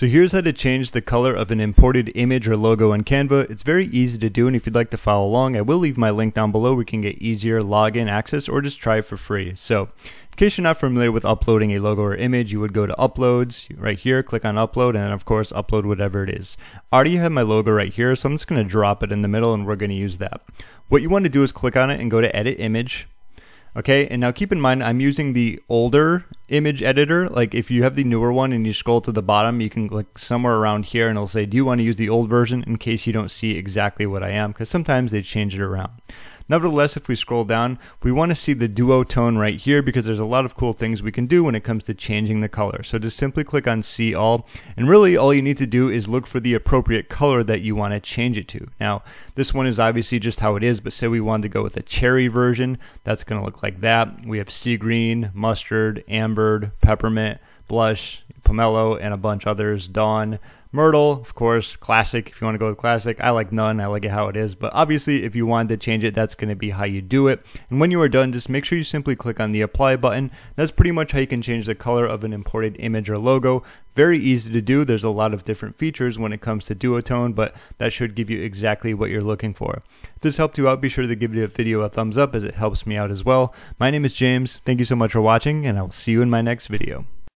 So here's how to change the color of an imported image or logo in Canva. It's very easy to do and if you'd like to follow along, I will leave my link down below where you can get easier login access or just try it for free. So in case you're not familiar with uploading a logo or image, you would go to uploads right here, click on upload, and of course upload whatever it is. I already have my logo right here, so I'm just going to drop it in the middle and we're going to use that. What you want to do is click on it and go to edit image Okay, and now keep in mind I'm using the older image editor. Like if you have the newer one and you scroll to the bottom, you can click somewhere around here and it'll say, do you want to use the old version in case you don't see exactly what I am? Because sometimes they change it around. Nevertheless, if we scroll down, we want to see the duotone right here because there's a lot of cool things we can do when it comes to changing the color. So just simply click on see all and really all you need to do is look for the appropriate color that you want to change it to. Now this one is obviously just how it is, but say we wanted to go with a cherry version, that's going to look like that. We have sea green, mustard, ambered, peppermint, blush, pomelo, and a bunch others, dawn, Myrtle, of course, classic. If you want to go with classic, I like none. I like it how it is. But obviously, if you wanted to change it, that's going to be how you do it. And when you are done, just make sure you simply click on the apply button. That's pretty much how you can change the color of an imported image or logo. Very easy to do. There's a lot of different features when it comes to duotone, but that should give you exactly what you're looking for. If this helped you out, be sure to give the video a thumbs up as it helps me out as well. My name is James. Thank you so much for watching, and I will see you in my next video.